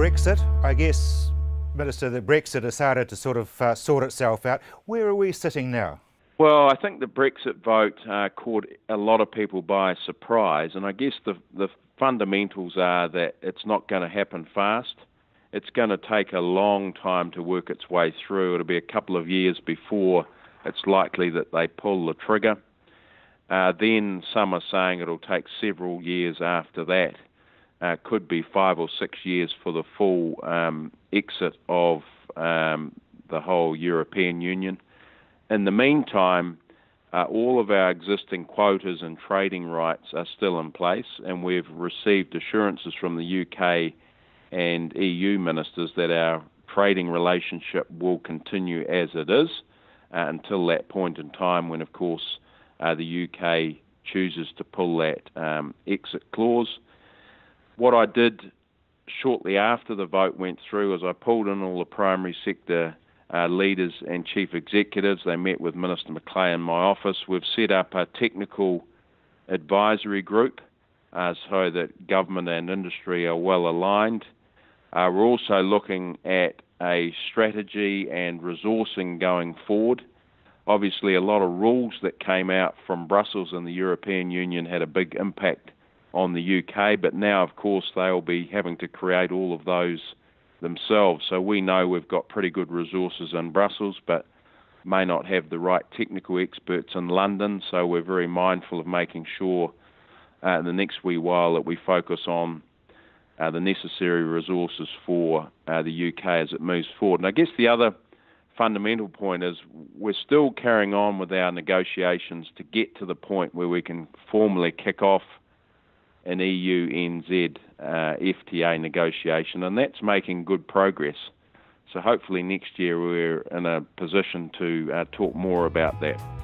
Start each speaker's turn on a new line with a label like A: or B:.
A: Brexit. I guess, Minister, the Brexit has started to sort of uh, sort itself out. Where are we sitting now?
B: Well, I think the Brexit vote uh, caught a lot of people by surprise, and I guess the the fundamentals are that it's not going to happen fast. It's going to take a long time to work its way through. It'll be a couple of years before it's likely that they pull the trigger. Uh, then some are saying it'll take several years after that. Uh, could be five or six years for the full um, exit of um, the whole European Union. In the meantime, uh, all of our existing quotas and trading rights are still in place, and we've received assurances from the UK and EU ministers that our trading relationship will continue as it is uh, until that point in time when, of course, uh, the UK chooses to pull that um, exit clause. What I did shortly after the vote went through is I pulled in all the primary sector uh, leaders and chief executives. They met with Minister McClay in my office. We've set up a technical advisory group uh, so that government and industry are well aligned. Uh, we're also looking at a strategy and resourcing going forward. Obviously, a lot of rules that came out from Brussels and the European Union had a big impact on the UK, but now, of course, they'll be having to create all of those themselves. So we know we've got pretty good resources in Brussels, but may not have the right technical experts in London. So we're very mindful of making sure uh, in the next wee while that we focus on uh, the necessary resources for uh, the UK as it moves forward. And I guess the other fundamental point is we're still carrying on with our negotiations to get to the point where we can formally kick off an EU NZ uh, FTA negotiation, and that's making good progress. So hopefully next year we're in a position to uh, talk more about that.